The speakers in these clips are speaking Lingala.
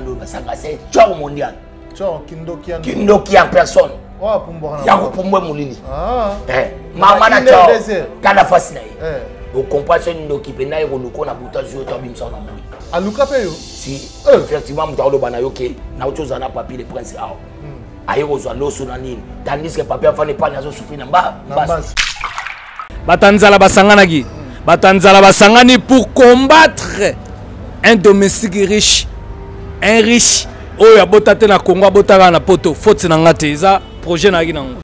ndoyi basanga se cor mondial cor kindoki ya kindoki ya personne ya kopumbwa molili ah. eh, mama na cor kala fasi na ye eh. okomprend soki ndoki mpenza ye koluka na buta zwi yo to abimisa na moi aluka mpe yo si eh. effectivement moto akoloba na yo ke nauti ozala na papier de prince awa hmm. aye kozwa loso na nini tandis ke papier afani pani azosufri na mbasi bato ya nzala basanganaki bato ya nzala basangani pour combattre un domestique riche un riche oyo abota te na congo abotaka na poto faute na nga te eza projet nayaki na yango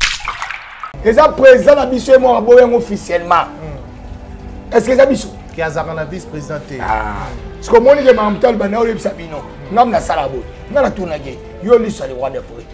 eza président na biso ye moko aboya yango officiellement hmm. est ce que eza biso ke azalaka na vice président te ah. soki omoni ke makambo talo banda oyebisa bino ngai nasala boye ngai natuna ke yo liso ya liwa de pourete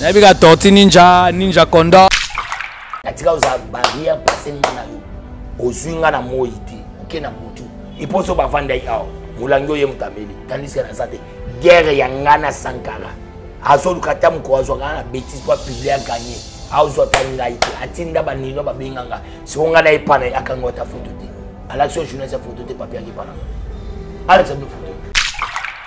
nayebi ka torti ninja ninja kondo natika oza barrière pase nga na yo ozwi nga na moi te oke na butu eposo bavandai awa molangi oye motameli tandisika naza te guerre ya nga na sankara azoluka ata mokolo azwaka nga na bétise mpo apiblie aganye azwa ata ngai te atinda banino babenga nga siko nga na epana ye akanga ata foto te alakisi yo journaliste ya foto te papier akepana alakisa bino foto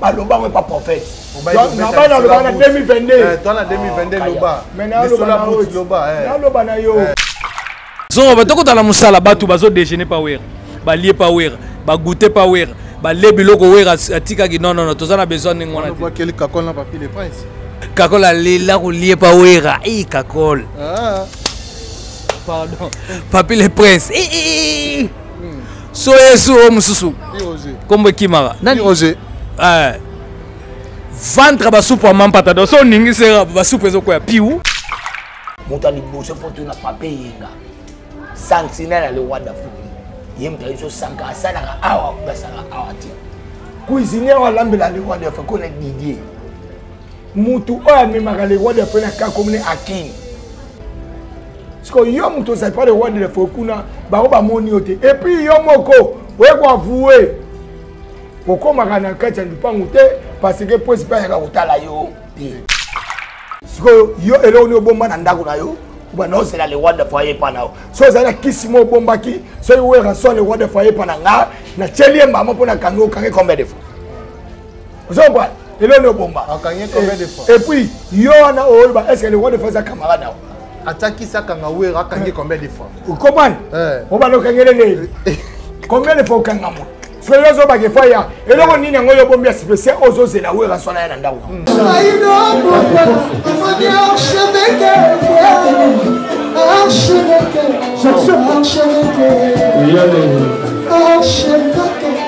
baloba ngo epa prophète naba naloba na 2022 to na 2022 loba naloba na yo eh. zongo batokota na mosala bato bazo déjeuner pa wera balie pa wera bagoute pa wera balie biloko wera atikaki non non toza na besoin ndenge wana te kakol alela kolie pa wera e kakol ah. pardon papi le prince eh, eh, eh. so yesu oyo mosusu nkombo ekimaka nani eh. ventre basupu ya mampata do so oningisi basupu ezokwea piu moto ya liboso mpo tuna pape yenga santinel ya le roi d'afrique ye moto ayebi osanka asalaka awa basalaka awa te cuisinier oyo alambela le roi d'afrique oyo na didier mutu oyo amemaka le roi de fo na ka komine akin siko yo mutu ozali pa le roi de fo kuna bango bamoni yo te epuis yo moko oye koavoue okomaka na kati ya lupangu te parce que posi mpe ayaka kotala yo te sikoyo yo eloko nini obomba na ndako na yo bana ozela le roi de fo ayepa na yo so ozali na kisi mo obombaki soki werasoi le roi de fo ayepa na nga na tyeli ye mbama mpo na kangi okangi combien de fois ozombo eloni obomba et puis yo wana oyoloba est ce que le roi de france a camarade awa ataki sakanga wera akangi combien de fois okomani obana okangele ndeni combien de fois okanga moto soki ozobaka efo ya eloko nini yango yo obombi ya spécial ozozela wera aswana ya na ndako Archevêque, je suis archevêque, archevêque.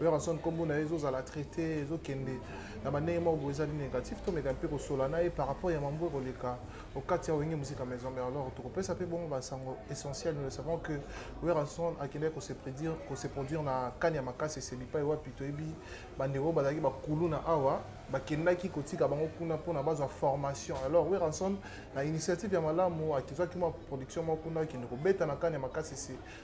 werrason nkombo na ye ezozala traite ezokende na bandenge moko boye ezali négatif tomeka mpe kosola na ye par rapport ya mambo ekoleka okati ya wenge musika maison mère alors tokopesa mpe bongo bansango essentiel nous le savons que werrason akendaki kose prédire kose produire na kani ya makasi esebi pai wapi toyebi bandeko oyo bazalaki bakulu na awa bakendaki kotika bango kuna mpona bazwa formation alors werrason na initiative ya malamu akizwaki mwa production moko kuna akende kobeta na kani ya makasi se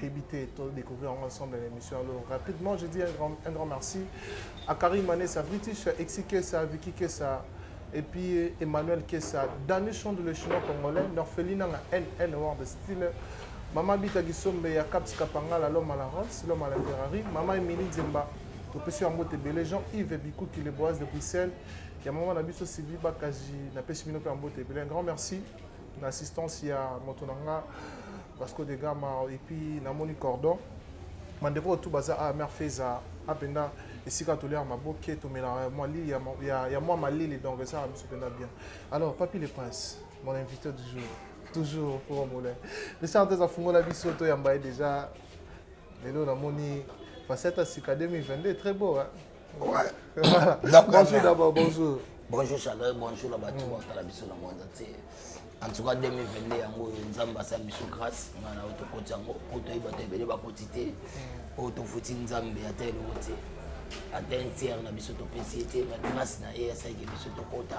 Rébité, toi découvrir ensemble l'émission. Alors rapidement, je dis un grand, un grand merci à Karim Manessa, British, Exi Kessa, Vicky Kessa, et puis Emmanuel Kessa, Daniel Chond, le chinois congolais, Norfelina, NN World Style, Maman Bita Gisombe, ya Caps Kapanga, la l'homme à la Rolls, l'homme à la Ferrari, Maman Emily Zemba, topesi yango te ebele jean yves bikuki le boise de bruxelles ya mama na biso sylvie bakaji napesi bino mpe yango te ebele un grand merci na assistance ya moto na nga vasco de gama epuis namoni cordon bandeko oyo tu baza a ah, mare feza apenda ah, esika toliaka maboke tomelaka mwa lili ya mwa malili donc esaka biso mpenza bien alors papi le prince mon invité du jour toujours pour moulin richard teza fungola biso toyamba ye déjà lelo namoni facette ya sika 2022 très beau hein? bonjour d'abord bonjour bonjour chaleur bonjour na bato batala biso na mwanza te en tout cas 2022 yango oyo nzambe asala biso grâce ngai na yo tokoti yango mpo toyeba te ebele bakoti te mpo mm. tofuti nzambe ata eloko te ata intere na biso topesi ye te na grâce na ye asalaki biso tokota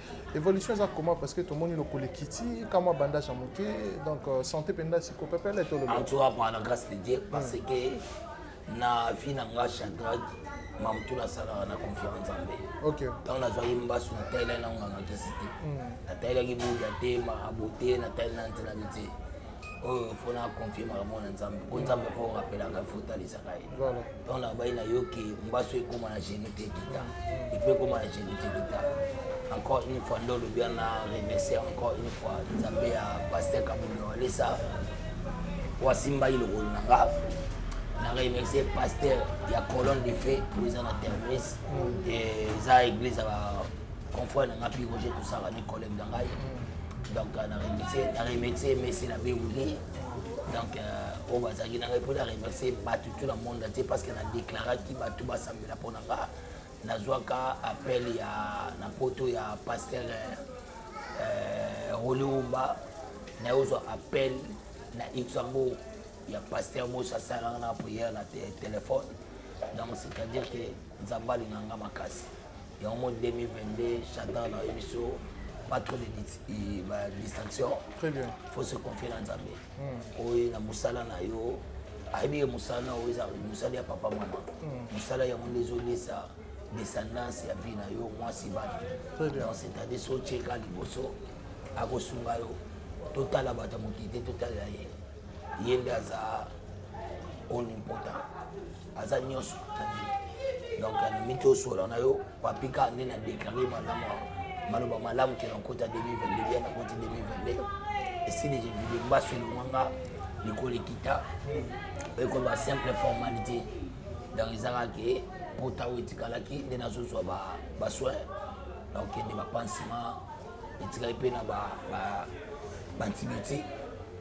évolution eza comment parce que tomoni lokolo ekiti kamwa bandage ya moke donc euh, santé mpenza sikopepele tolobaantuapana grâce de dieu parce hmm. que na vie na nga chadrake mamutu nasalaka na confiance nzambe ntango nazwaki mbasu natalela na ngangakisi te hmm. nataelaki buda te marabote natalela na nzela mite oyo oh, fona aconfie makambo na nzambe mpo nzambe fo rapelaka fo otalisaka ye donc nabai na yo ke mbaso ekóma na geni te kita epo ekóma na geni te kita encore une fois nde olobi wana remercier encore une fois nzambe ya paster kabundo alesa wasimba ye lokolo na nga na remercier paster ya colonne de fait oyo eza na terminus eza église ya confrère na nga pi roger tosaka ni collègue na ngai donc euh, na remercie na remercie mesi na bewule donc euh, oyo bazalaki na ngai mpo na remercie bato tout na monde entier parce que na déclaraki bato basambela mpo na nga nazwaka appel ya na poto ya pasteur euh, roli wumba naye ozwa appel na luxembourg ya pasteur mosi asalanga na prière na téléphone donc c'est à dire que nzambe alinganga makasi yango mo 2022 chanteur na yo biso pas trop de distraction faut se confier na nzambe hmm. oye na mosala na yo ayebi ye mosala na oyo eza mosala ya papa mama hmm. mosala yango nde ezolesa descendance ya vie na yo mwasi bana donc c'est-à-dire so otyeka liboso akosunga yo totala bato ya mokili te totalela ye ye nde aza all important aza nyonso donc nalingi tosola na yo papi kaka nde na deklare malamu maloba malamu ke nakota 2022 ya nakoti 2022 esili evide mbaso elongwa nga likolo ekita ekomi ba simple formalité donc ezaka ke pota oyo etikalaki nde nazozwa basoin donc ende bapansement etikali mpe na bantibiotique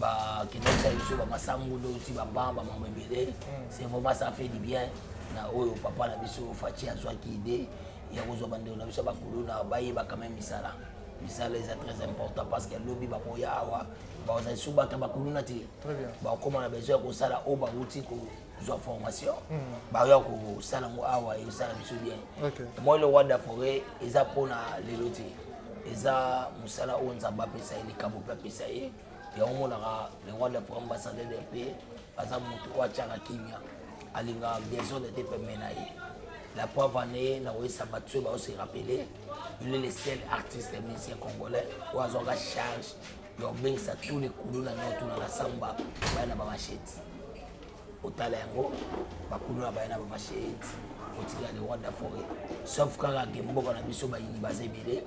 bakendesa biso bamasangulo ti baba bamama ebele hmm. c'est vraiment ça fait du bien na oyo papa na biso faci azwaki ide ya kozwa bandeko na biso bakuluna bayeba quand même misala misala eza très important parce que lobi bakoya awa bazali soki bata bakuluna te bakokoma na besoin ya kosala oyo bauti zwa formation baoya kosala yango awa ekosala biso bien moi le roi daforet eza mpona lelo te eza mosala oyo nzambe apesa ye likambo mpe apesa ye yango omonaka le roi daforet ambassadeur de paix aza motu oyo atyaka kimia alingaka desordre te peme na ye la preuve en est nakoyesa bato oyo baoserapele il est le seul artiste musicien congolais oyo azwaka charge ya kobengisa tous les kuluna nao tuna na samba baya na bamachete otala yango bakulu na baye na bamasheti otikala le roi de la forêt sauf kaka ke mboka na biso bayini baza ebele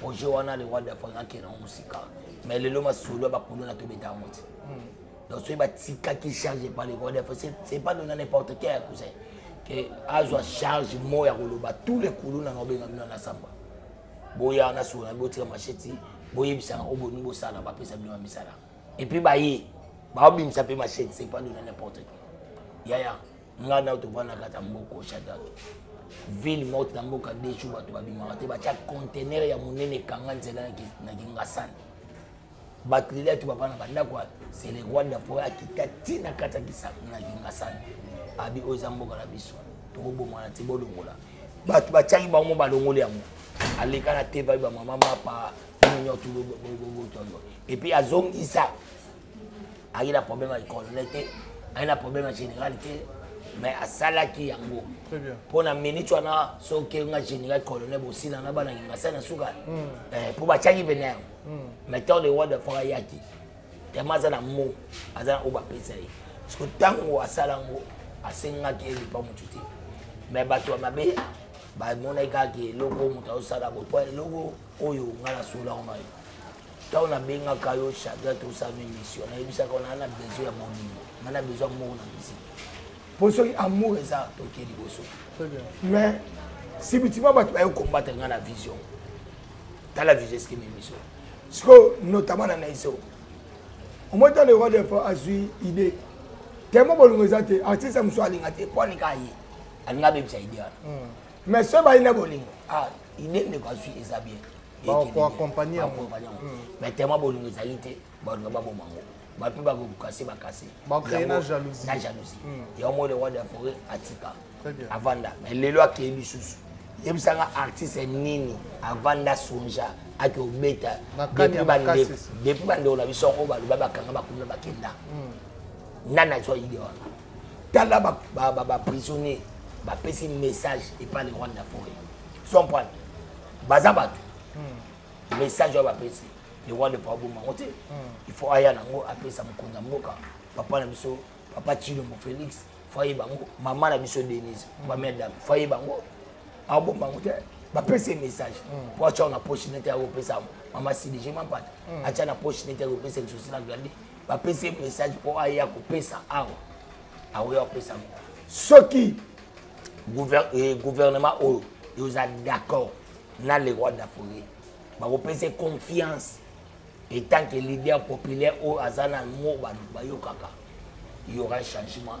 projet wana le roi de la forêt akende yango mosika mais lelo masolo ya bakulu na tobeta yango te hmm. donc soki batikaki charge epa le roi de la forêt c'est pas dona n'importe quel ya cousin ke azwa charge mo ya koloba tous les kulu na naobenga bino na samba boya na solo na botika masheti boyebisaka oyo bolingi bosala bapesa bino ya misala et puis baye baobimisa mpe machete c'est pas de n'importe quoi yaya ngai nao tovandaka ata mboko shadrake ville morte na mboka desu bato babimaka te batya contener ya monene ekanga nzela na kingasani bato lelo yatu bavanda bandako ya sele rwanda foret akita ti na kati ya kisanga na kingasani abi oyo eza mboka na biso tokobomana ti bolongola bato batyaki bango balongoli yango aleka na te bayi bamama mapa et puis azongisa aye na problème ya colonel te aye na problème ya général te mais asalaki yango mpo na minute wana soki nga général colonel bosila na bana kingasa na suka mpo hmm. eh, batiaki pene yango hmm. mais temps de roi de fort ayaki tellement aza na mo aza na oyo bapesa ye parceke ntango asala yango asengaki elipa motu te mais bato ya mabe bamonaki kaka eloko moto azosala kopo eloko oyo nga nasolako na yo ntango nabengaka yo chadra tosala émission nayebisaka ona na besoin ya bolingo nga na besoin amour na miziki mpo soki amour eza toke liboso mais sibitima bato bayo kombatre nga na vision tala vision eske mimiso sikoyo notamment na naiso omoi tala roi de fois azwi idée tellement bolingo eza te artiste ya mosusu alinga te mpo alinga ye alinga abebisa idée wana hmm. mais soki bayi na bolingo ah, ide ndeko azwi eza bien bakoaccompagne yango hmm. mais tellement bolingo ezali te balingo baboma yango bape bakokase bakase na jalousie hmm. yango moi le roi de la forêt atika avanda mais lelo akei lisusu yebisa nga artiste nini avanda sonja ake obeta depuis bandeko na biso yango baloba bakanga bakunda bakenda hmm. nani azwa ide wana tala baprisonnier bapesi message epa le rwanda foret sompane baza bato hmm. message oyo bapesi le rwanda epa aboma yango te hmm. il faut aya nango apesa mokonzi ya mboka papa na biso papa chilombo félix fo ayeba yango mama na biso denise hmm. première dame fo ayeba yango aboma yango te bapesi ye message po atya na poche nete akopesa mama sidije mampata atya na poche nete akopesa lisusu na grandi bapesi ye message mpo aya kopesa awa akoya kopesa yango soki eh, gouvernement oyo eoza d'accord na le roi daforie bakopesa ye confiance etant que leader populaire oyo aza na yango bato bayokaka y aura changement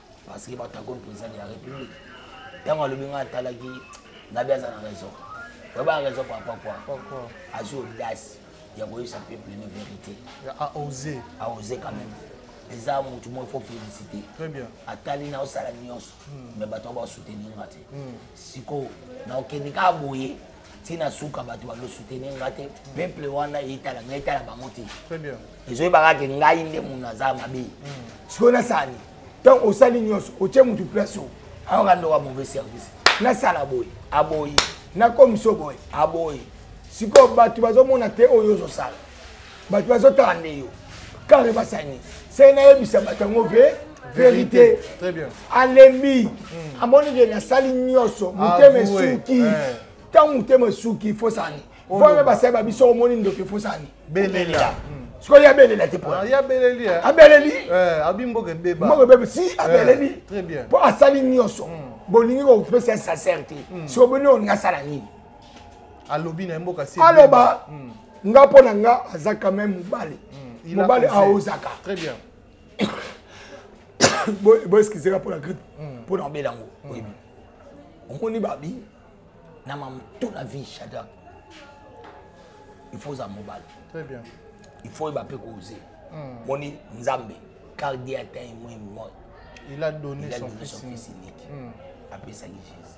parce que bato akomi président de la république ntango alobi ngai atalaki nabi aza na raison oyeba na raison papa kua azwi audace ya koyebisa peuple ne vérité aose aose quand même eza motu moko faut félicité atali na osala nyonso hmm. mais bato yango basoutenir nga te hmm. sikoyo nakokende kaka boye ti na suka bato bazosoutenir nga te peuple wana etala nga etala bango te ezoyebaka ke ngai nde mono aza mabe hmm. sikoyo nasani ntango osali nyonso otye motu place oyo ayoka ndoka mauvais service nasala boye aboyi nakomiso boye aboyi sikoyo bato bazomona te oyo ozosala bato bazotala nde yo kare basani se nayebisa bato yango ve verité alembi hmm. amoni ke nasali nyonso motema esuki ntango eh. motema esuki fosani vome basali ba biso omoni ndoki fosani belela sikoyo ye abelela te poabeleli ah, abeleli eh, abimboka ebeba mboka ebeba si eh, abeleli mpo asali nyonso hmm. bolingi kokopesa ya sincere te hmm. sikoyo boni olingi asala nini alobi na mboka si aloba hmm. nga mpo na nga aza quand même mobali hmm. mobali aozaka très bien boeskizeka mpo na grippe mpo hmm. na obela yango oyebi omoni babi na mamto na vie shadrack il faut oza mobali très bien il faut oyeba mpe koze moni nzambe car dieu atteint moi moi il a donné, il a donné son, son fils unique apesaki jésus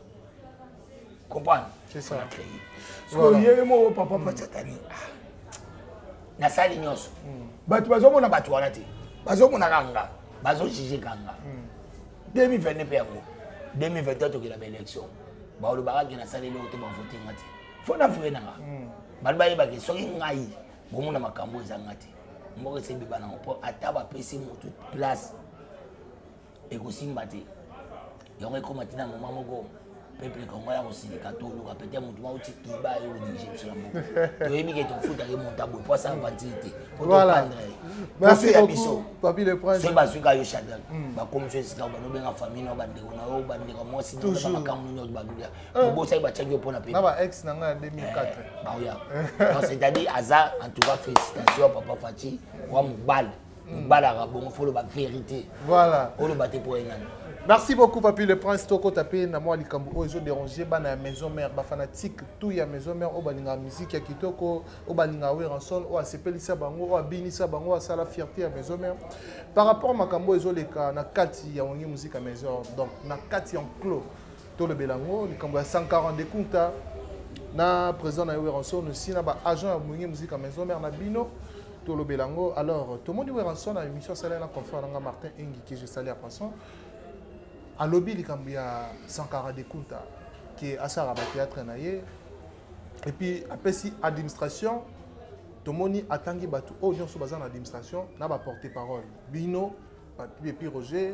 comprendre c'est ça créé sikoyo ye moko papa pacatani nasali nyonso bato bazomona bato wana te bazomonaka nga bazojugeka nga 2022 mpe yango 2023 tokela baélection balobaka ke nasali eloko te bavote nga te fo na vrai nanga hmm. bali bayebake soki ngai bomona makambo eza nga te moko esebeba nango mpo ata bapesi motu place ekosimba te yango ekoma ntina moma moko peuple kongo ya kosilika toluka pete motu mauti kiba ye odirige biso na moko toyebi ke tofuta ye monta boye po asa avantire te otoprendre ya biso soki bazwika yo chadel hmm. bakomisi esika banobenga famille nao bandeko na yo bandeko mwasi na makambo nini badulia eh. obosaki batiaki yo mpo na pete baoya c'est-à-dire aza en tout cas félicitation papa faci wa mobali obalaka bongo fo oloba vérité voilà oloba te mpo enani merci beaucoup papi le prince tokota mpe na mwa likambo oyo ezoderange bana ya maison mare bafanatique tout ya maison mare oyo balingaka miziki ya kitoko oyo balingaka weranson oyo asepelisa bango oyo abinisa bango oyo asala fierté ya maison mare par rapport makambo oyo ezoleka na kati ya wangi muziki ya maison donc na kati ya enclos tolobela yango likambo ya 142 kunta na président na ye weranson osi na baagent ya wangi muziki ya maison mare na bino tolobela yango alors tomoni werrason na émission asalai na confrère na nga martin engi ke je sali apason alobi likambo ya sankara de kunta ke asalaka batéâtre na ye epuis apesi administration tomoni atangi bato oyo nyonso baza na administration na baporte parole bino epuis roger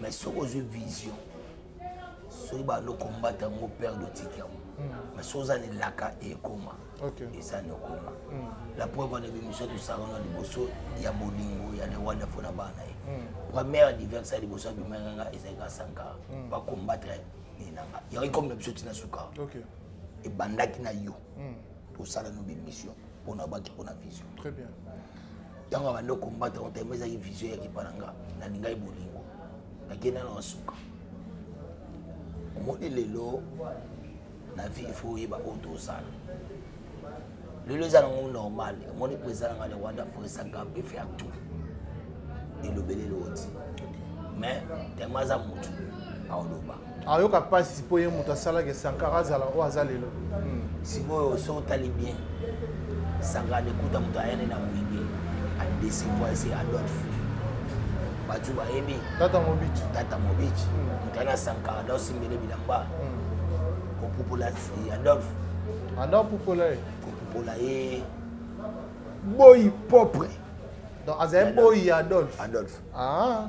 mais soki ozwi vision soki bando kombata yango père dotiki yango hmm. mais soki oza na elaka ekoma eza na okoma hmm. la preuve wana bimisio tosangana liboso ya bolingo ya lewanda mpo na bana ye hmm. première anniversaire liboso ya bimenganga ezali ka sankara bakombatre ninanga yango ekomi na biso ntina sukara ebandaki na yo tosala no bimission mpona baki mpona vision ntango abanda kombata kotelema ezalaki vision ya kipa na nga nalingaki bolingo nakenda na nsuka omoni lelo na vie il faut oyeba oyo tozala lelo eza nango normal omoni mpo eza nanga na rwanda fo esaka mpe faire tout elobeleli oti mais tellement aza motu aoloba ayoka mpasi mpo ye moto asalaki sankara azala oyo aza lelo hmm. sikoyo soki otali bien sankara dekuta moto ayani na moyenge adesipoise adolphe bato bayebi tata mobici tata mobici hmm. moto ayana sankara dosimbele bilamba hmm. kopupola adolphe anda opupola ye kopupola ye boyi propre donc azali boyi ya adolphe adolphe ah.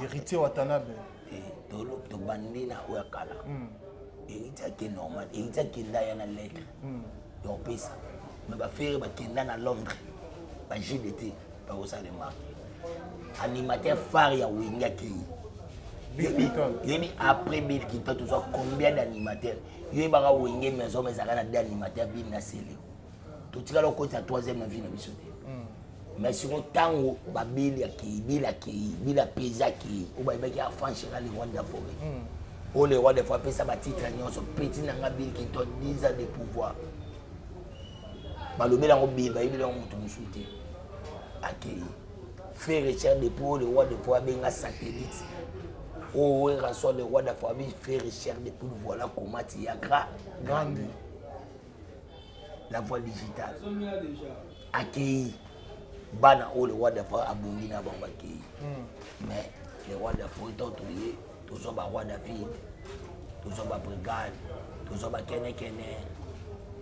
héritier watanabe tobandi na oyo ya kala hmm. héritier ake normal héritier akenda ya na lettre hmm. ya opesa me bafere bakenda na londres bajide te bakosala remarke animateur phare ya wenge akei yebi après bill kinton tozwa combien d'animateur yoyebaka wenge maison ezalaka na de animateur bill na seleo totikala kokotisa troisième na vie na biso te hmm. mais siko ntango babeli akei bela akei bela apeza akei oyo bayebaki afranchira le roi de la forêt hmm. oyo le roi de fois apesa batitre nyonso petit na nga bill kinton 10 ans de pouvoir balobela yango bill bayebi yango moto mosusu te akei fait richard de pour le roi de fois abenga satellite oyo oh, eraso le roi de fois abi fait richard de pour voilà komati ya gra grandi la voile digitale akei bana oyo le roi d'afrique abongi na bango akei hmm. mais le roi d'afrique to toye tozwa ba roi david tozwa ba brigade tozwa bakenekene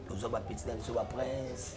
tozwa bapeti na biso baprince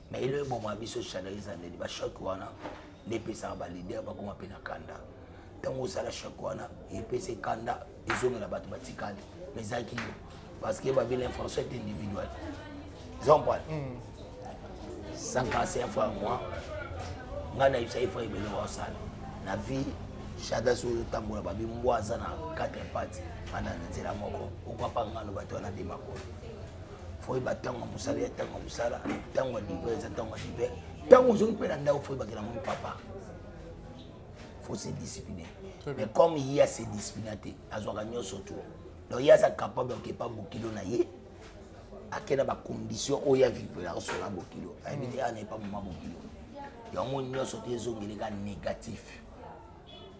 mais elo eboma biso chaleur eza ndeni ba choc wana nde epesaka ba leader bakoma mpe na kanda ntango osala choc wana epesa ekanda ezongela bato batikali mais ezalaki yo parce que babi l'information est individuelle zompal sans casser fois moi ngai nayebisa ye fois ebele waosala na vie shada soki ozotambola babi mbwa aza na 4 pati ana na nzela moko okwapanga aloba to ana demakolo foyeba ntango ya mosala ya ntango ya mosala ntango ya liver eza ntango ya liver ntango ozongi mpe na ndako foyebakela moni papa faut se discipliner mais comme ye ase disciplina te azwaka nyonso tu donc ye aza capable ya kokepa bokilo na ye ake na bacondition oyo avivre akosola bokilo ayebi te ana epa moma bokilo yango nyonso te ezongeleka négatif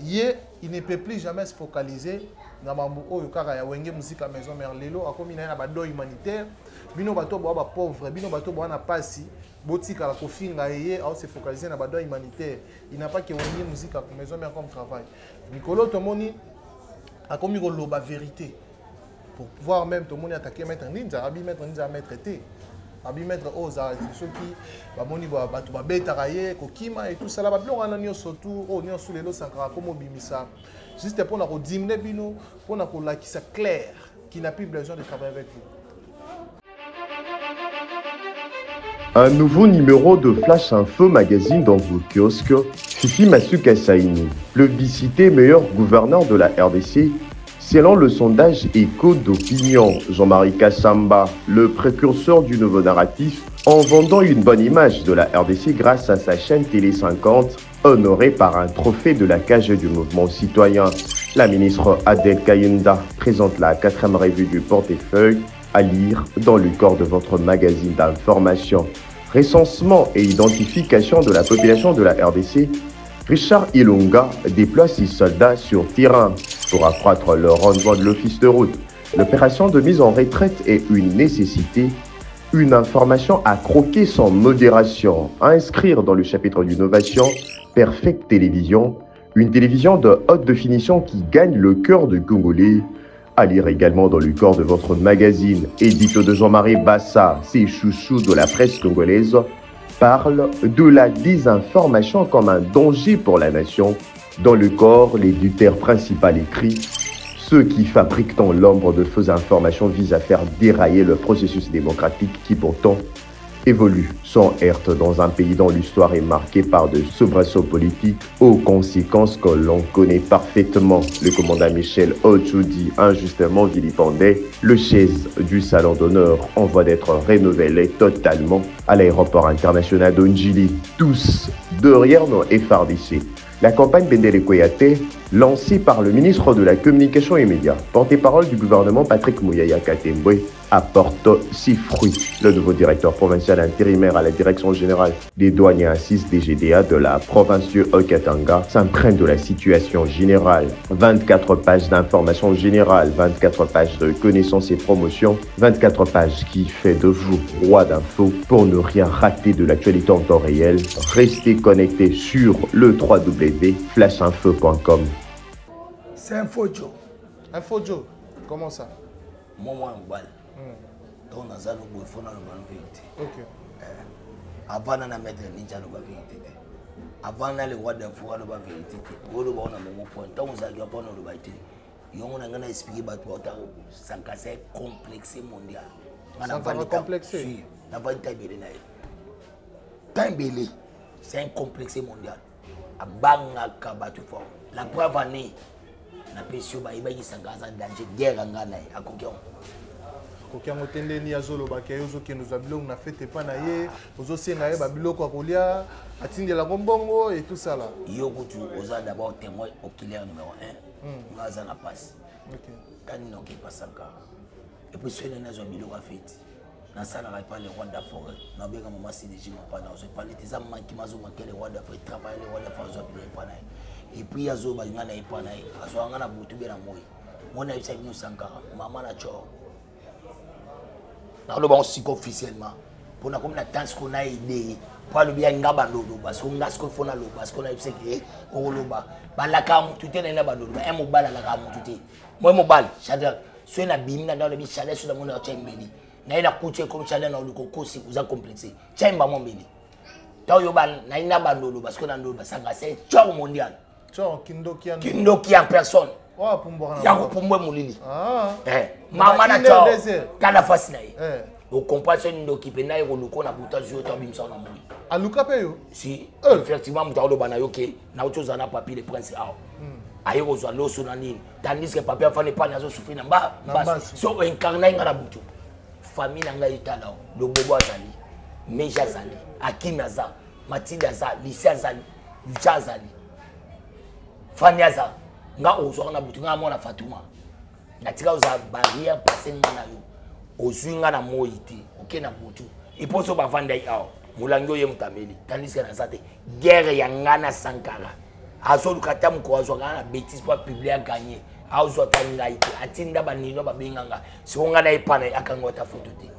ye il ne peut plus jamais se focaliser na mambo oyo kaka ya wenge muzika maison mère lelo akomi na ye na badon humanitaire bino bato boa bapauvre bino bato boa na mpasi botikala kofinga ye ao se focaliser na badon humanitaire il n'a pas ke wenge muzika maison mère comme travail mikolo tomoni akomi koloba verité pour pouvoir même tomoni attaquer maître ninza abi maître ninza maître te abi maître oyo ozala soki bamoni bato babetaka ye kokima et tout sala babiloko wana nyonso tu oyo nyonso lelo sankara ko mobimisa juste mpo na kodimine bino mpo na kolakisa claire qui n'a plus besoin de travailler avec vous Un nouveau numéro de Flash Info Magazine dans vos kiosques. Fifi Masuka Saini, plébiscité meilleur gouverneur de la RDC, Selon le sondage Écho d'opinion, Jean-Marie Kassamba, le précurseur du nouveau narratif, en vendant une bonne image de la RDC grâce à sa chaîne Télé 50, honorée par un trophée de la cage du mouvement citoyen, la ministre Adèle Kayunda présente la quatrième revue du portefeuille à lire dans le corps de votre magazine d'information. Recensement et identification de la population de la RDC Richard Ilunga déploie ses soldats sur terrain pour accroître le rendement de l'office de route. L'opération de mise en retraite est une nécessité, une information à croquer sans modération, à inscrire dans le chapitre d'innovation Perfect Télévision, une télévision de haute définition qui gagne le cœur du Congolais. À lire également dans le corps de votre magazine, édito de Jean-Marie Bassa, ses chouchous de la presse congolaise, parle de la désinformation comme un danger pour la nation. Dans le corps, l'éditeur principal écrit Ceux qui fabriquent en l'ombre de fausses informations visent à faire dérailler le processus démocratique qui pourtant évolue sans herte dans un pays dont l'histoire est marquée par de soubresauts politiques aux conséquences que l'on connaît parfaitement. Le commandant Michel dit injustement vilipendé. le chaise du salon d'honneur en voie d'être rénové totalement à l'aéroport international Donjili. Tous, derrière nous effardissés. la campagne Bendele Koyate, lancée par le ministre de la Communication et Médias, porte-parole du gouvernement Patrick Mouyaya Katembwe, apporte six fruits. Le nouveau directeur provincial intérimaire à la direction générale des douanes et assises des de la province du Okatanga s'imprègne de la situation générale. 24 pages d'informations générales, 24 pages de connaissances et promotions, 24 pages qui fait de vous roi d'info pour ne rien rater de l'actualité en temps réel. Restez connectés sur le www.flashinfo.com. C'est un faux Joe. Un faux Joe Comment ça mwa mwana mobali donc naza loboye fo naloba no verité avant nana maître ninja aloba verité te avant na le roi de fo aloba verité te oloba ona momo point ntango ozalaki apona oloba te yongo na ngai na explike bato bauta sankasa complexe mondial nga navandi ta ebele na ye ta ebele c'est un complexe mondial abangaka bato fort la preuve en est napesi yo bayebakisanga aza danger guerre anga na ye akoki yango akoki yango te nde nini azolobaka ye ozokende ozwa biloko na fete epa na ye ozosenga ye babiloko ya kolia atindelako mbongo etusala yo kutu oza d'abord témoin oculaire numéro 1 hmm. nga aza na mpasi kanini okipasaka epuis soki nani azwa biloko ya feti nasalaka epa le roi daforet nabenga mama sineji mapa na ozwa epa neti eza manki mazongake le roi daforet travaille le roi daforet azwa bino epa na ye epuis azwa balinga na epa na ye azwa nga na butu be na moi moi nayebisa bino sankara mama na cor nakoloba ngo sika officiellement mpo nakomi na temps ko na ede ye mpo alobi ya nga baloloba soko nga siko fo naloba siko nayebisaki ye okoloba balaka motu te naye na baloloba un mobali alaka motu te moi mobali shadrake soki nabimi na ndako na bichalel soki namoni otya mbeli naye nakuti ekomi chalel na oliko kosi oza complexe tya yemba mwa mbeli ta oyo naye na bandolo basiko na ndolo basanga se cor mondial kindoki en personne ya kopumbwe molili ah. eh, mama na cor tala fasi na ye eh. okompa so ndoki mpenza ye koluka na buta zwi yo to abimisa na moi aluka mpe yo si eh. effectivement moto akoloba na yo ke nauti ozala na papi le prince awa aye kozwa loso na nini tandis que papi afani pani azosufri na mba basi so oincarnai ngai na butu famille na ngai etala o lobobo azali meja azali akimi aza matilde aza lise azali luja azali fani aza nga ozwaka na butu ngai amona fatuma natika oza barrière pase nga na yo ozwi nga na moi te oke na butu eposo bavandai awa molangi oye motameli tandisika naza te guerre ya nga na sankara azoluka ata mokolo azwaka nga na bétise mpo apublie aganye azwa ata ngai te atinda banino babenga nga soko nga na epana akanga ata foto te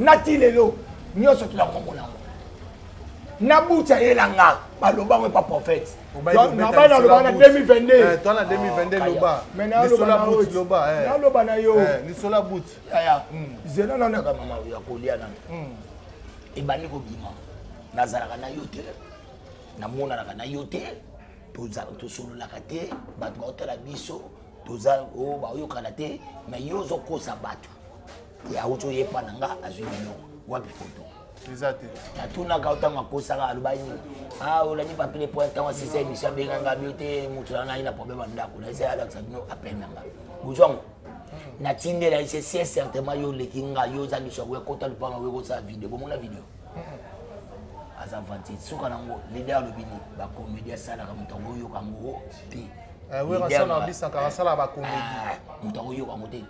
nga ti lelo nyonso tolakomona yango na buta yelanga baloba ngo epa prophète nabali naloba na 2022 to na 2022 loba lisola buti loba naloba na yo lisola buti yaya zela nano yaka mama ya kolia nano hmm. ebandi kobima nazalaka na yo te namonanaka na yo te tosololaka te bato baotala biso toza oh, baoyokana te mais yo ozokosa bato ye auti oye epa na nga azwi biloko wapi foto eza te natunaka yo ntango akosaka alobaki nini a olandi papile mpo ntango asisa emission abenga nga bio te moto na ngai na problème ya ndako na esa alakisa bino appel na nga bozwango natindela ese sie certainement yo oleki nga yo oza liso yango ekota lupanga oyo ekosala video bomona video aza vanti suka nango leader alobi nini bakomedi asalaka moto yango oyoka yango te moto yango oyoka yango te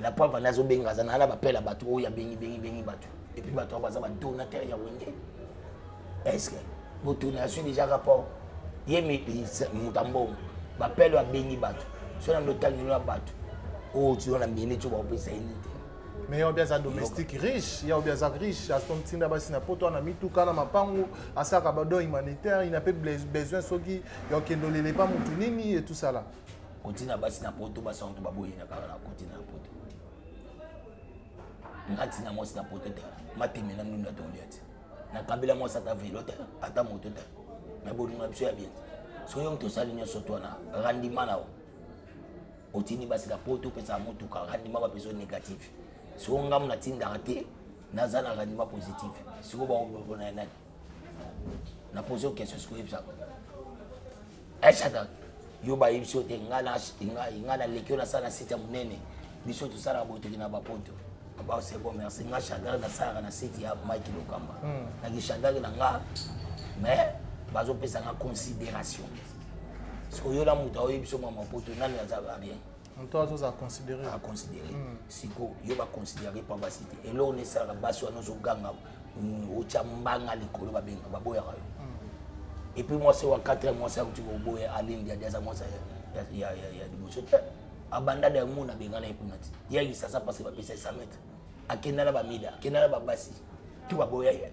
la preuve wana azobenga aza na bapela bato oyo abengi bengi bengi bato epuis bato yango baza badonateur ya wenge estce botuna asui déjà rapport ye moto ambongo bapelo abengi bato so na ndotangi ya bato oyo oh, tino na miele tio bakopesa ye nini te mais yaobi aza domestique riche yaobi aza riche asomtinda basi na poto wana mituka na mapango asalaka badon humanitaire ina mpe besoin soki ya okende olele epa motu nini etusala kontina basi na poto basi yango to baboyi na kaka na kontina na poto nga ntina mwasi na poto te mateme na ndunda tolia te nakabela mwasi ata velo te ata moto te me bolingo na biso ya bien soki yo moto osali nyonso to wana randima na yo otindi basi na poto opesaka motuka randima bapesa yo négatif soko ngamu natindaka te naza na randima positif siko baobokonaya nani na pose yo question sikoyebisaka esatan eh, yo bayebisi yo te ngai naleki yo nasala na site ya monene biso tosalaka botoki na bapoto ba c'est bon merci nga chandal nasalaka na site ya mike lokamba hmm. naki chandal na nga mais bazopesa nga considération sikoyo yo na moto aoyebi so mama poto nani azalaka bien moto azoza aconsidere aconsidere hmm. siko yo baconsidere mpa basi te eloko na esalaka basi wana ozoganga hmm, otya mbanga likolo babenga baboyaka yo hmm. epuis mwasi wa 4 mwasi akuti koboya alindi adi aza mwasi ya liboso te abanda da yango na bengana ye kuna ti ye ayisa aza mpasi bapesa ye 100 metre akenda na bamida akenda na babasi to baboya ye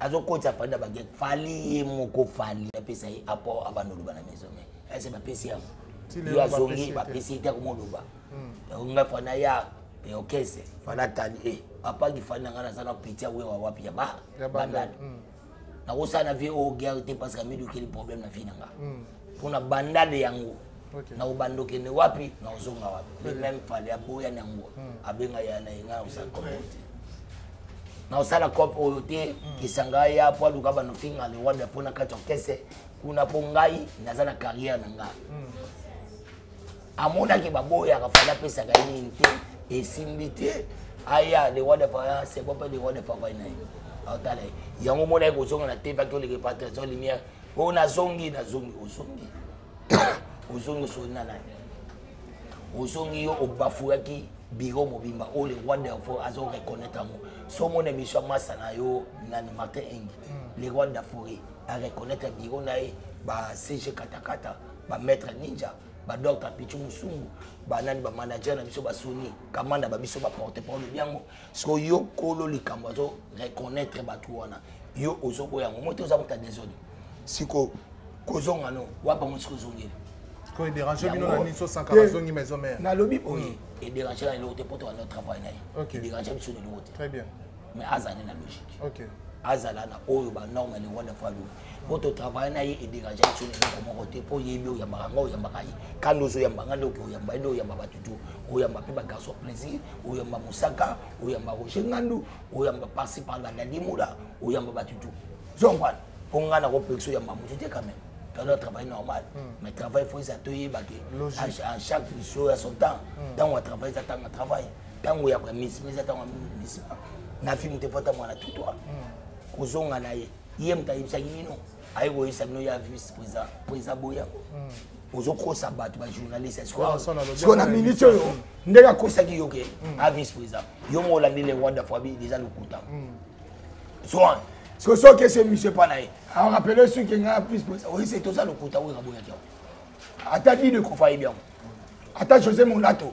azokotisa fali na bague fali ye moko fali apesa ye apport abanda oloba na maison me ese bapesi yango yo azongi bapesi ye te akoma oloba yango ngai fali naya me okese fali atali e apangi fali na ngai naza na peti awewa wapi ya bandana nakosala na vie oyo guerre te parce que amidokeli problème na vie na ngai mpona bandade yango na obanda okende wapi na ozonga wapi le même fale aboya na yango hmm. abenga ya na yenga osala kopo te na osala kopo oyo te hmm. kisanga ya mpo aluka banofinga lewabia mpo na kati orkestre kuna mpo ngai naza na carrière na ngai hmm. amonaki baboyaka fale apesaka ye nini te esimbi te aya le roi de faya c'est pas le roi de favaille na ye aotala ye yango omonaki kozonga na te vaki oleke patration lumière oyo oh, nazongi nazongi ozongi ozongi osoli na nani ozongi yo obafuyaki biro mobimba oyo le roi darfor azo reconnaître yango so omona émission ya masa na yo nani martin engi hmm. le roi darforie areconnaitre biro na ye ba cg katakata ba maître ninja ba docteur pichu musungu banani ba manager na biso basoni kamanda ba biso ba porte parole byango siko yo kolo likambo azo reconnaître bato wana yo ozoboya yango moto oza kota desordre siko kozonga no wapa ngo siko ozongeli nalobi boye ederange na eloko te mpo tokana travail na ye ederange biso na eloko te mais azala nde na logique azala na oyo banorme ya lingwanda falu po totravaille na ye ederange biso na eloko moko te mpo ye nde oyambaka nga oyambaka ye kanda ozoyamba nga nde oke oyamba ye nde oyamba bato tu oyamba mpe bagarçon plaisir oyamba mosaka oyamba roger ngandu oyamba parci par la dadimola oyamba bato tu zongwana mpo nga nakopekisa oyamba motu te quand même tala travail normal hmm. mais travail fo eza toyebake à chaque biso ya son temps hmm. ntango ya travail eza ntango ya travail ntango ya misima eza ntango ya misima na fimute fo ata mwana tutwa hmm. kozonga na ye ye moto ayebisaki bino aye koyebisa bino ya vice président mpo eza boyango hmm. ozokosa bato bajournaliste sikoyo na minute oyo hmm. ndenge akosaki yo ke hmm. a vice président yo mo olandi le rwanda fo abi eza lokuta soan sikoyo soki okesi emission epa na ye arapele soki nga vice président oyese toza lokuta oyo ekaboyaki yango ata dide kofa yebi yango ata josé molato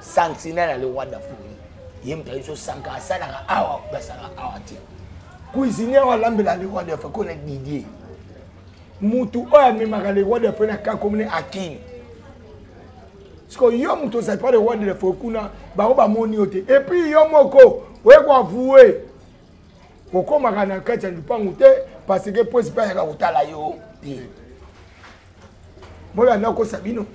sentinelle ya le roi d'afrique ye moto ayebi sosanka asalaka awa basala awa te cuisinier oyo alambela le roi d'afrique oyo na didier motu oyo amemaka le roi d'afrique na kakomine akini siko yo moto ozali pa le roi d'afrique kuna bango bamoni yo te epuis yo moko oye koavoue okomaka na kati ya lupangu te parce que posi mpe ayaka kotala yo te bolanda kosa bino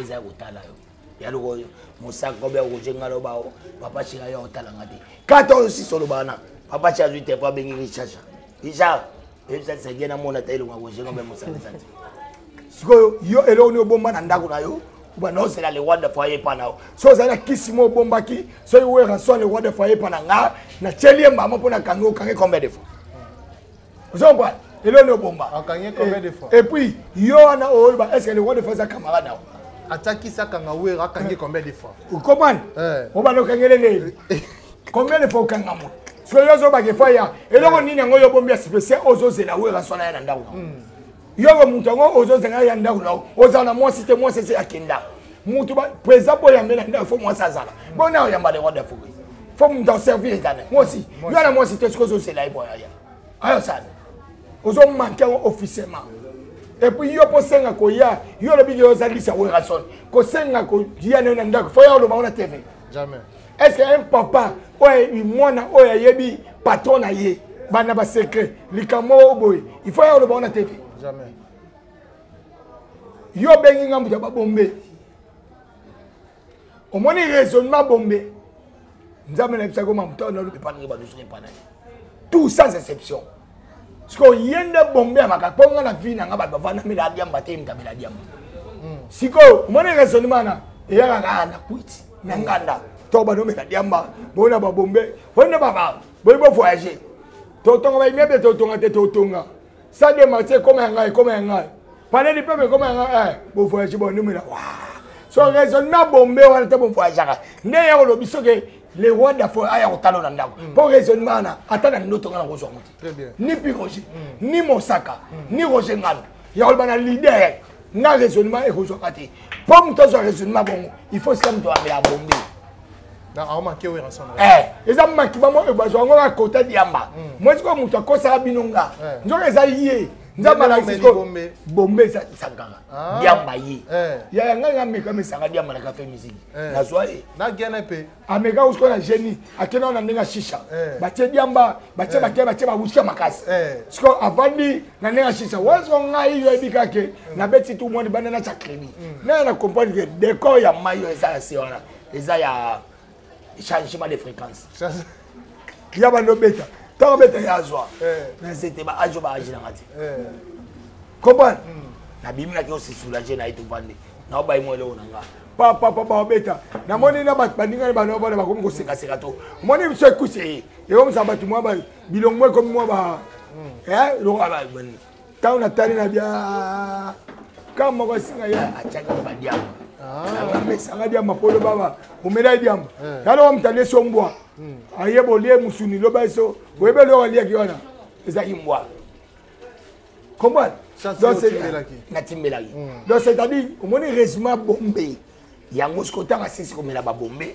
eza ya kotala yo ya lokoyo mosaka obe akoje nga loba o papa chira yo otala nga te kata oyo sisi olobaka na papa chira azwi tepo abengi richarge richard oyebisa tisenge namona ta elongo akoje nga obe mosalisa te sikoyo yo eloko nini obomba na ndako na yo bana ozela le roi de foyer epa na yo so ozali na kisi mo obombaki soki werasoi le roi de foyer epa na nga natyeli ye mbama mpo nakangi okangi combien de fois ozo comprendre lelo nde obomba et puis yo wana oyoba est ce que le roi de france acamarade awa ataki sakanga wera akangi eh. combien de fois okomani eh. obanda okangele nde eh. combien de fois okanga mwa soki yo ozobaka efa ya eloko nini yango yo obombi ya spécial ozozela wera aswana ya na ndako hmm. yoko moto yango ozozela ya ndako na yo ozala na mwasi te mwasi esi akenda moto président mpo oyambe na ndako fo mwasi azala mpo na oyamba le roi de foki fo moto aservir ezana mwasi yo na mwasi te soki ozozela ye mpo yaya ayo sana ozomanke yango officiellement epuis yo mpo osenga koya yo olobi ke ozalisa werrason kosenga koya nayo na ndako fo ya oloba ngo na tv jamais est ce que un papa oyo ayebi mwana oyo ayebi patron na ye bana basecret likambo oyo boye il faut ya oloba wana te te yo obengi ngambo ya babombe omoni raisonnement bombe nzambe na yebisaki omamutao nalobi epanange balusuka epanange tout sans exception sikoyo ye nde bombe ya makasi mpo nga na vi na nga bato bavanda mela adiamba te ntamela adiamba hmm. sikoyo omoni raisonnement wana eyaka kaka na kwiti na nganda to banomela diamba bona babombe oyende baba boyi bovoyage totonga baimeuble totonga te totonga sa de marché ekoma ya ngai ekoma ya ngai palais du peuple ekoma ya ngai eh, bovoyage bonomela wa so raisonnement bombe wana te bovoyageaka nde ya kolobi soki le roi dafo aya kotala na ndako mpo mm. raisonnement wana ata na ndoto nga nakozwa ngo te ni piroge mm. ni mosaka mm. ni roger ngano ya koloba na leader nga raisonnement ekozwaka te mpo moto azwa raisonnement bongo il faut sika moto amela bombe eh, eza makima mo bazwa yango kaka kota diamba mwesi ko moto akosaka bino nga eh. nzoka eza ye nzambe alakisi ko bombe esakaka ah. diamba ye eh. yaya ngai ngameka mesaka diamba na kafe miziki Eh. nazwa ye na gene mpe ameka ah, usikoyo na genie akenda na ndenge ya shisha eh. batie diamba batie eh. bake batie bawuski ya makasi sikoyo avandi na ndenge ya shisha wasiko ngai yo yebi kake mm. nabeti tu mwa libanda natya crédit mm. naye na comprendre ke decor ya mai oyo eza ya se wana eza ya changement de fréquence ya banda obeta ntango obeta ye azwa eh. na nzete baajo baaji na nga te eh. comprendre hmm. nabimi nake osisoulage na ye topande naobai mwa eloko na nga papapa baobeta namoni na bato baningani bana bana bakomi kosekaseka to omoni biso ekuse ye ekomisa bato mwa bilongo mwa ekomi mwa ba hmm. eh, lokola ntango natali na bia kama moko asinga ye atyaka na badiamba namesanga diamba mpo lobaba omela ye diamba tala wa mutande so mbwa aye bolie musuni loba so oyebi eloko aliaki wana ezalaki mbwa comprendre natimbelaki donc c'est-à-dire omoni résumé ya bombe yango soki otanga sisi komela babombe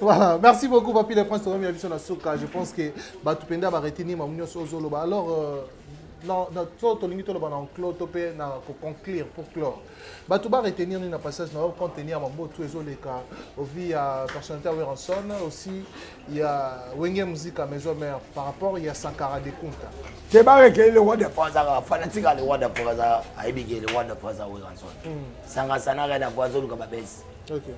voilà merci beaucoup papi le prince tokomi na biso na suka je pense que bato mpenza baretini mamu nyonso ozoloba alors euh, so tolingi toloba na enclos to mpe na koconclure pour clore bato baretenir nini na passage na yo compte teni ya mabotu ezoleka ovi ya personnalité ya weranson aussi ya wenge musika maison mare par rapport ya sankara de kunta te barekeli le roi de france aka fanatique ya le roi de france ayebiki le roi de france ya weranson hmm. sangasana rien avoir azoluka babesi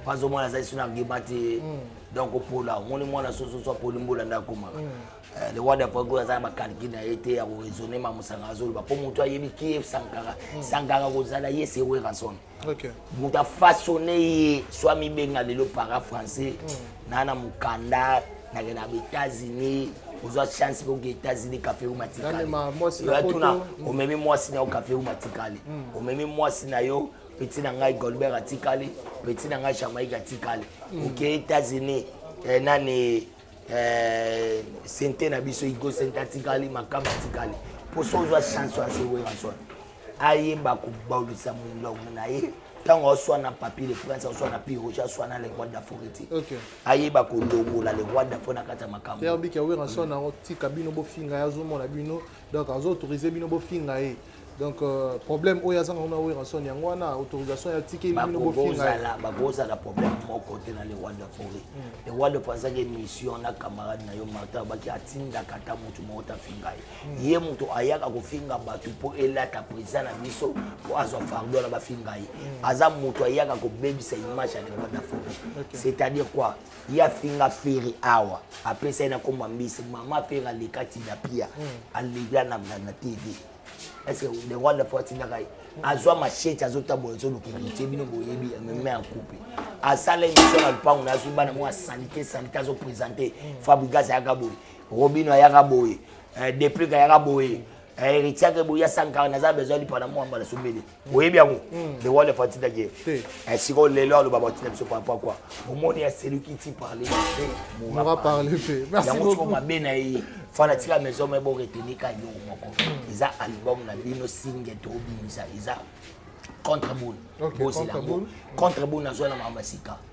pazo mwana azali suna ngema te mm. donc opola omoni mwana sososo apoli mbula nde akomaka mm. eh, le wada pago aza na bakalki na ye te ya koresone ma mosanga azoloba mpo moto ayebi kie sankara mm. sankara kozala ye se werason moto afasone ye so amibenga lelo para français naa na mokanda nakenda ba états-unis ozwa chance mpe oke états-unis kafe ou matikali oyatuna omemi mwasi na yo kafe ou matikali omemi mwasi na yo petit na ngai golbert atikali petit na ngai jamaïque atikali mm. oke états-unis eh, nani eh, sente na biso igo sente atikali makama atikali mposo ozwa chance ya sewenga swana ayeba kobaolisa molongo na ye ntango aswana papier de prince aswana pi roche aswana le roi d'afrique ti ayeba kolongola le roi d'afrique na kati ya makambo tika bino bofinga ye azomona bino donc azo autoriser bino bofinga ye donc euh, problème oyo azanga kuna werrason yango wana autorisation ya tikeli bino bofinga bakozala problème moko te na le roi de forêt hmm. le roi de forêt azaki émission na camarade na yo martin abaki atindaka ata motu moko tafinga ye hmm. ye moto ayaka kofinga bato mpo elata président na biso mpo azwa fardo na bafinga ye hmm. aza moto ayaka kobebisa image ya le roi de forêt c'est à dire quoi ye afinga fere awa apesa ye na kombo ya mbisi mama fere aleka tilapia hmm. alegla na tv est-ce que le roi de la foi atindaka ye azwa machete azotambola ezoluka héritier bino boyebi meme en couple asala émission na lupango na azwi bana mwa salite salite azopresente hmm. fabrigas ayaka boye robino ayaka boye euh, deplic ayaka boye héritier ake boye asankaka naza besoin lipana mwa mbala sombele oyebi yango hmm. the wall of atinda ye eh, sikoyo lelo aloba batinda biso par rapport quoi omoni ya celui qui ti parle moura parle mpe yango siko mabe na ye fana tika maison me boretenika yo moko hmm. eza album na bino singe tobimisa eza contre bone bozela contre bone azwa na makambo ya sika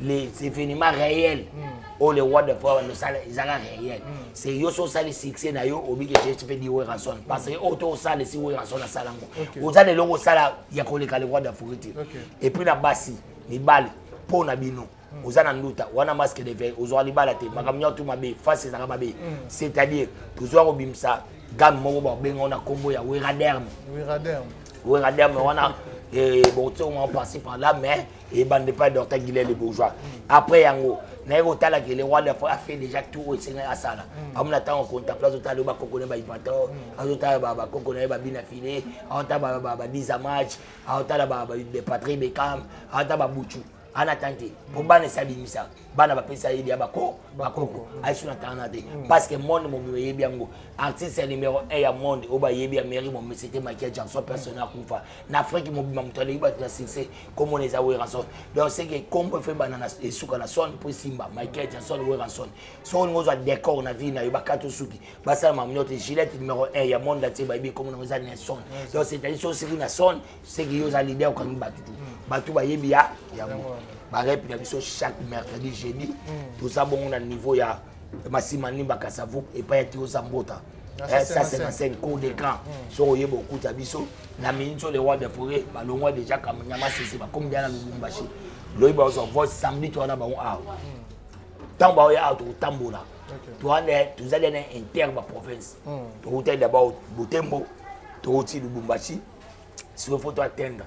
les événements réels mm. oyo le roi de power losala ezaka réel mm. c'est yo so osali succès na yo obiki jeti mpe di werason mm. parce que oyo to osala esi werason asala yango oza na eloko osala ya koleka le roi d'afriki te et puis na basi mibali mpo na bino mm. oza na nduta wana masque de veille ozwaka libala te makambo nyonso tu mabe face ezalaka mabe mm. c'est à dire tozwa kobimisa game moko babenga wana nkombo ya weraderme weraderme wana eh, bokotioma passi par là mais ebande pa dorta guilel le bourgeois après yango naye kotala ke le roi de a fait déjà tout oyo esengeli asala mm. amona ntango contemple azotala yo bakoko na ye baipator mm. azotala bakoko na ye babina fine azotala badisa match azotala bepatri becam azotala babuchu ana tan te mpo bana esi abimisa bana bapesa ye lia bako bakoko ayesu na tanga na te mm. parce que monde mobima eyebi yango artiste ya numero 1 ya monde oyo bayebi ya mairie momesete makia jackson personne akufa na afrique mobima moto aleki bato na succès komona eza weranson donc seke nkombo efo ebanda na esuka na son mpo esimba michael jackson weranson soki olingi ozwa décor na vie na yo bakati osuki basala mamunio te gilette numero 1 ya monde atie bayebi nkombo nango eza nelson donc c'est-à-dire soki osiki na son seke yo oza leader okangi bato tu bato bayebi ya yango barep na biso chaque mercredi jeudi toza bongo na niveau ya masimani bakasavuk epai ya tioza mbota Eh, ça c'est ma scène cour de camp hmm. soki oyeba okuta biso na minute oyo le roi de forêt balongwa déjà kamnyama sese bakomi deya na lubumbashi loyi bazwa vote samedi toya na bango awa ntango hmm. baoya awa tokotambola tozali na inter baprovince hmm. tokutaki dabord botembo tokoti lubumbashi sikoyo fo to atteindre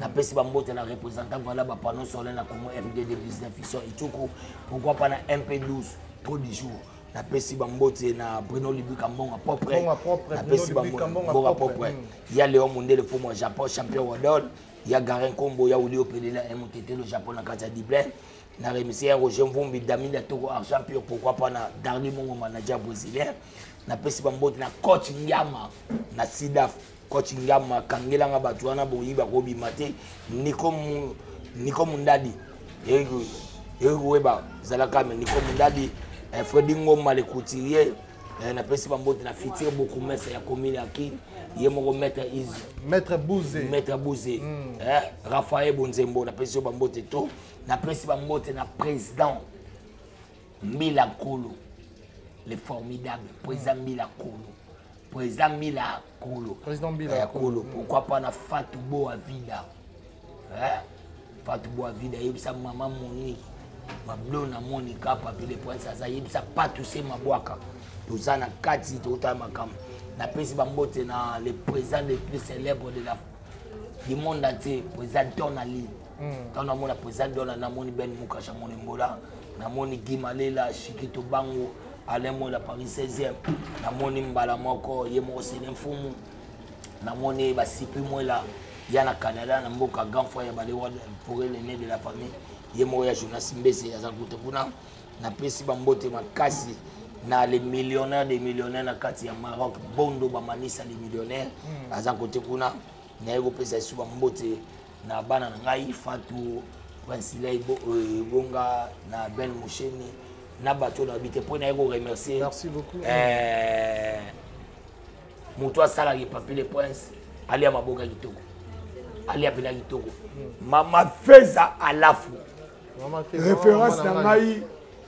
napesi bambote na représentant voilà bapanneau solaire na congo md 2019 iso etuku pourquoi pas na mp 12 trop du jour napesi bambote na bruno libika mbonga propre napesi bambonga propre mm. ya leon mondele mfumu ya japon champion wadol ya garin kombo ya ulio pelela mtetelo japon na kati ya diblin na remercie ya roger mvumbi damili ya toko argent pure pourquoi pas na darli mongo manager brésilien napesi bambote na coach ngiama na sidaf Coach Ngama kangela nga batu wana boyi bakobima te Nico Nico Mundadi yego yego weba zalaka me Nico Mundadi eh, Freddy Ngoma le couturier eh, napesi bambote na futur beaucoup mesa ya commune ya Kin ye moko maître is maître Bouze maître Bouze mm. eh, Raphaël Bonzembo napesi yo bambote to napesi bambote na président Mbila Nkulu le formidable président Mbila Nkulu président mbila ya kolo président mbila ya kolo pourquoi pas na fatu boa vida eh? fatu boa vida yebisa mama moni mablo na moni ka papi le prince aza yebisa patu se mabwaka toza na kati totala makambo napesi bambote na le président le plus célèbre de la du monde entier président donali ntango namona président dona namoni ben mukasha monembola namoni gimalela shikito bango alain mola paris 16e namoni mbala moko ye moko sene mfumu namoni basipi mwela ya na canada na mboka grand frère ya balewa pour l'aîné de la famille ye moko ya jonas mbese aza kuta kuna napesi bambote makasi na le millionnaire de millionnaire na kati ya maroc bondo bamanisa le millionnaire hmm. aza kote kuna naye kopesa esu bambote na bana na ngai fatu princila ebonga euh, na ben mosheni na bato oyo nayebi te mpo naye koremercier euh, moto asalaka epapi le prince alia maboka kitoko alia mpena kitoko mama feza alafu référence na ngai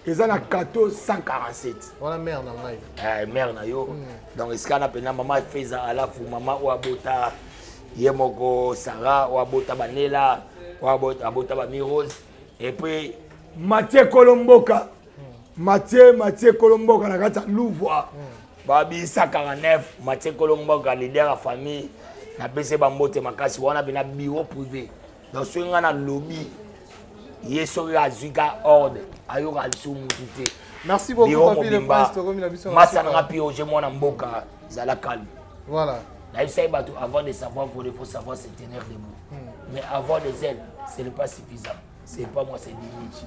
eza na kato 147 wana mare na ngai eh, mare na yo hmm. donc esika na mpena mama feza alafu mama oyo abota ye moko sara oyo abota banela oyo abota bamirose epuis matie kolomboka hmm. matie matie kolomboka na kati ya louvoi hmm. babisa 49 matie kolomboka leader ya famille napesi ye bambote makasi wana mpena bureau privé donc soki ngai nalobi ye soki azwi ka ordre ayoka lisusu mutu te merci beaucoup papi le prince tokomi na biso masa nanga pioge mwana mboka zala calme voilà nayebisaki bato avant de savoir voler faut savoir se tenir debout hmm. mais avoir des ailes ce n'est pas suffisant c'est pas moi c'est dimichi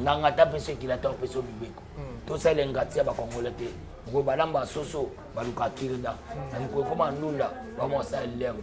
nganga ta mpe soki lata mpe so mibeko hmm. tosala engati ya bakongole te okoki balamba soso baluka kirida na mikoki koma ndunda bamwasala lemo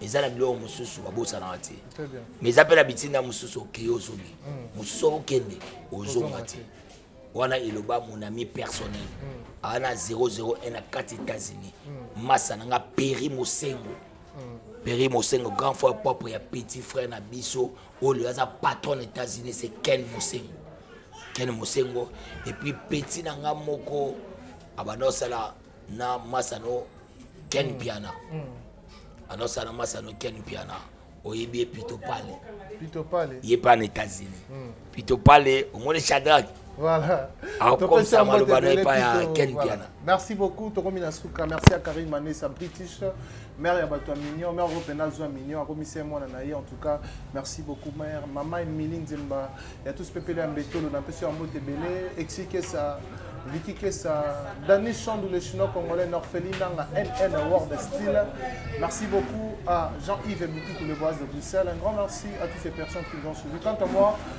eza na biloko mosusu babosanaka te ma eza mpe na bitinda mosusu okei ozongi mm. mosusu okokende ozonga te wana eloba mon ami personnel mm. aza na 001 na kati états-unis mm. masa na nga peri mosengo peri mosengo grand frère propre ya petit frère na biso oyo aza patron na états-unis c'est ken mosengo ken mosengo epuis petit na nga moko abanda osala na masano ken mm. piana mm. anosala masano ken piana oyebi ye pito pale pito pale ye pa na états-unis mm. pito pale omoni shadrack Voilà. Merci beaucoup. Merci à Karine Manessa, British. mère ya bato ya mignon mère oyo mpenza azwa mignon akomisi ye mwana na ye en tout cas merci beaucoup mère mama emili nzemba ya tous pepele ya mbetolo na mpesi ya mbote ebele exikesa Vicky Kessa, Danny Chandou, le chinois congolais, Norfeli Nanga, NN World Style. Merci beaucoup à Jean-Yves Moukikou, le boise de Bruxelles. Un grand merci à toutes ces personnes qui nous ont suivis. Quant à moi,